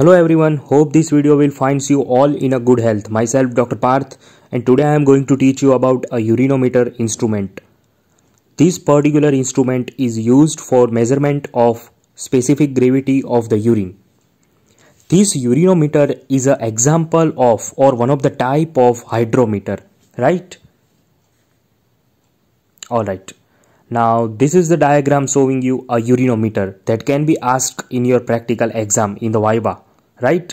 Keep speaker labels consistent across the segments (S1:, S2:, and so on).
S1: Hello everyone, hope this video will finds you all in a good health. Myself Dr. Parth and today I am going to teach you about a urinometer instrument. This particular instrument is used for measurement of specific gravity of the urine. This urinometer is an example of or one of the type of hydrometer, right? Alright. Now this is the diagram showing you a urinometer that can be asked in your practical exam in the Viva right?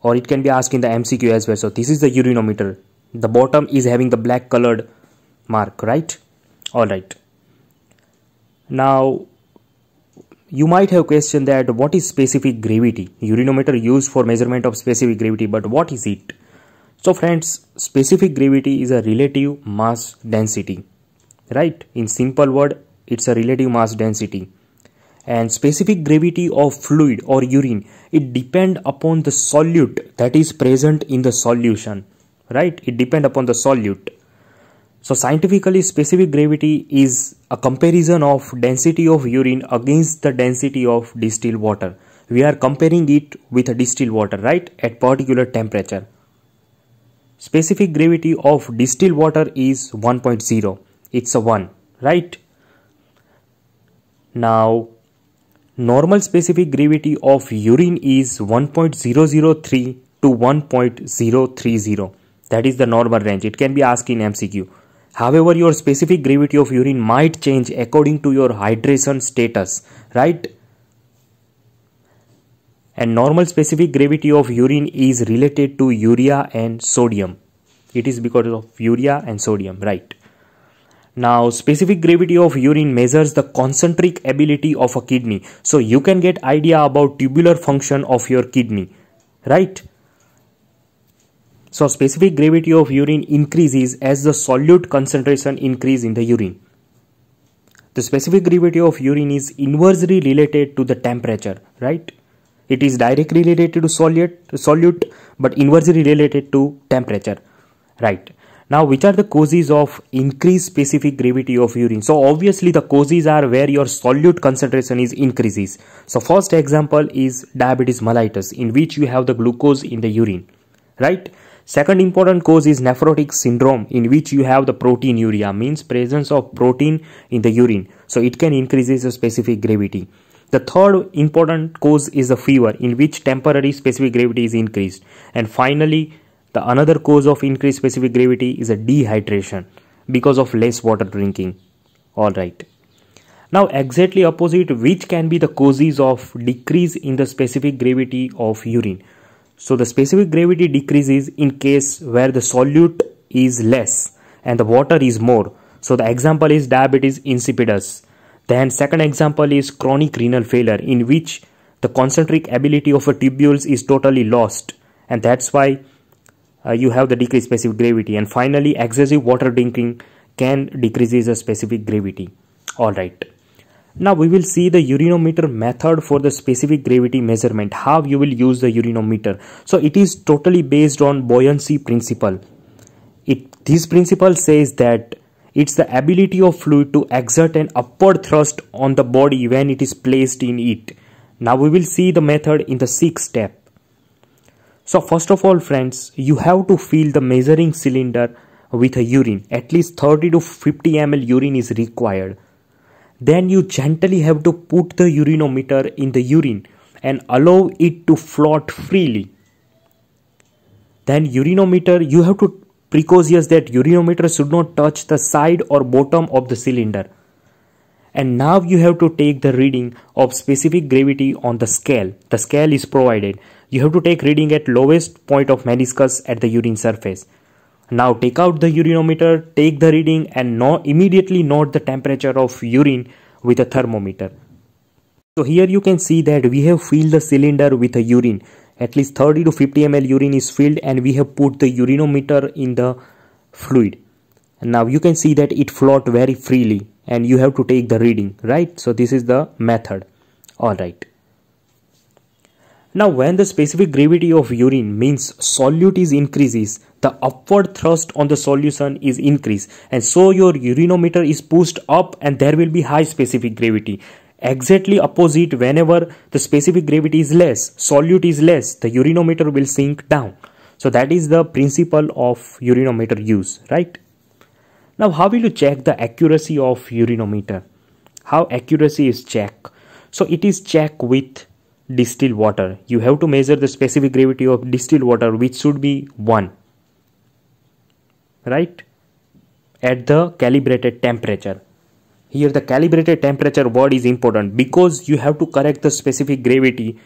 S1: Or it can be asked in the MCQ as well. So this is the urinometer. The bottom is having the black colored mark right? All right. Now you might have questioned that what is specific gravity? Urinometer used for measurement of specific gravity but what is it? So friends specific gravity is a relative mass density right? In simple word it's a relative mass density and specific gravity of fluid or urine it depend upon the solute that is present in the solution right? It depend upon the solute. So scientifically specific gravity is a comparison of density of urine against the density of distilled water. We are comparing it with a distilled water right? At particular temperature. Specific gravity of distilled water is 1.0 it's a 1 right? Now Normal specific gravity of urine is 1.003 to 1.030. That is the normal range. It can be asked in MCQ. However, your specific gravity of urine might change according to your hydration status, right? And normal specific gravity of urine is related to urea and sodium. It is because of urea and sodium, right? Now, specific gravity of urine measures the concentric ability of a kidney. So you can get idea about tubular function of your kidney, right? So specific gravity of urine increases as the solute concentration increase in the urine. The specific gravity of urine is inversely related to the temperature, right? It is directly related to solute, solute but inversely related to temperature, right? Now, which are the causes of increased specific gravity of urine? So, obviously the causes are where your solute concentration is increases. So, first example is diabetes mellitus in which you have the glucose in the urine, right? Second important cause is nephrotic syndrome in which you have the proteinuria means presence of protein in the urine. So, it can increases the specific gravity. The third important cause is the fever in which temporary specific gravity is increased. And finally, the another cause of increased specific gravity is a dehydration because of less water drinking. Alright. Now exactly opposite which can be the causes of decrease in the specific gravity of urine. So the specific gravity decreases in case where the solute is less and the water is more. So the example is diabetes insipidus. Then second example is chronic renal failure in which the concentric ability of a tubules is totally lost and that's why uh, you have the decreased specific gravity. And finally excessive water drinking can decreases the specific gravity. All right. Now we will see the urinometer method for the specific gravity measurement how you will use the urinometer. So it is totally based on buoyancy principle. It this principle says that it's the ability of fluid to exert an upward thrust on the body when it is placed in it. Now we will see the method in the sixth step so first of all friends, you have to fill the measuring cylinder with a urine. At least 30 to 50 ml urine is required. Then you gently have to put the urinometer in the urine and allow it to float freely. Then urinometer, you have to precautious that urinometer should not touch the side or bottom of the cylinder. And now you have to take the reading of specific gravity on the scale. The scale is provided. You have to take reading at lowest point of meniscus at the urine surface. Now take out the urinometer, take the reading and no, immediately note the temperature of urine with a thermometer. So here you can see that we have filled the cylinder with a urine. At least 30 to 50 ml urine is filled and we have put the urinometer in the fluid. Now you can see that it float very freely and you have to take the reading, right? So this is the method. Alright. Now when the specific gravity of urine means solute is increases, the upward thrust on the solution is increased and so your urinometer is pushed up and there will be high specific gravity exactly opposite whenever the specific gravity is less, solute is less, the urinometer will sink down. So that is the principle of urinometer use, right? Now how will you check the accuracy of urinometer? How accuracy is checked? So it is checked with distilled water. You have to measure the specific gravity of distilled water which should be 1. Right? At the calibrated temperature. Here the calibrated temperature word is important because you have to correct the specific gravity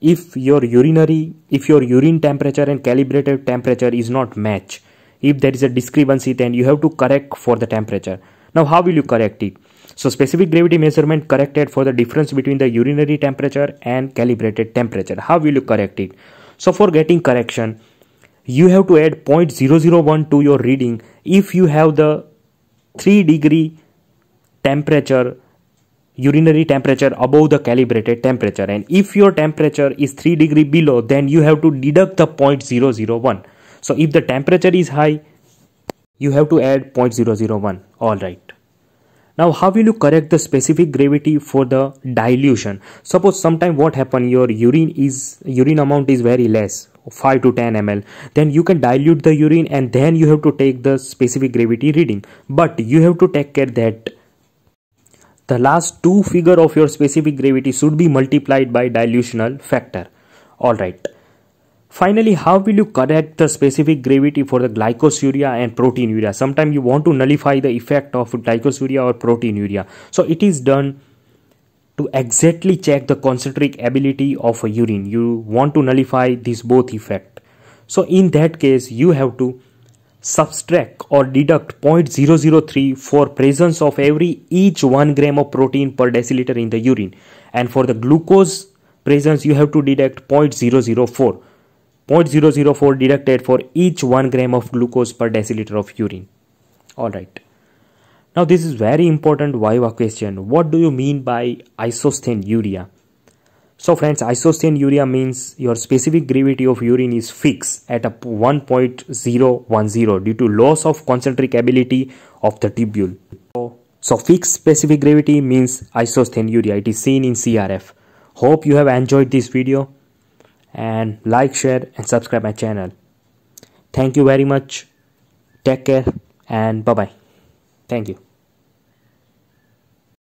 S1: if your urinary if your urine temperature and calibrated temperature is not match if there is a discrepancy then you have to correct for the temperature now how will you correct it? So specific gravity measurement corrected for the difference between the urinary temperature and calibrated temperature. How will you correct it? So for getting correction you have to add 0.001 to your reading. If you have the 3 degree temperature urinary temperature above the calibrated temperature and if your temperature is 3 degree below then you have to deduct the 0.001 so if the temperature is high you have to add 0.001 all right. Now how will you correct the specific gravity for the dilution? Suppose sometime what happen your urine is urine amount is very less 5 to 10 ml then you can dilute the urine and then you have to take the specific gravity reading. But you have to take care that the last two figure of your specific gravity should be multiplied by dilutional factor. Alright. Finally, how will you correct the specific gravity for the glycosuria and proteinuria? Sometimes you want to nullify the effect of glycosuria or proteinuria. So it is done to exactly check the concentric ability of a urine. You want to nullify these both effect. So in that case, you have to subtract or deduct 0.003 for presence of every each 1 gram of protein per deciliter in the urine and for the glucose presence you have to deduct 0.004 0.004 deducted for each 1 gram of glucose per deciliter of urine alright now this is very important viva question what do you mean by isosthenuria so friends, isosthenuria means your specific gravity of urine is fixed at a 1.010 due to loss of concentric ability of the tubule. So fixed specific gravity means isosthenuria. It is seen in CRF. Hope you have enjoyed this video and like, share and subscribe my channel. Thank you very much. Take care and bye-bye. Thank you.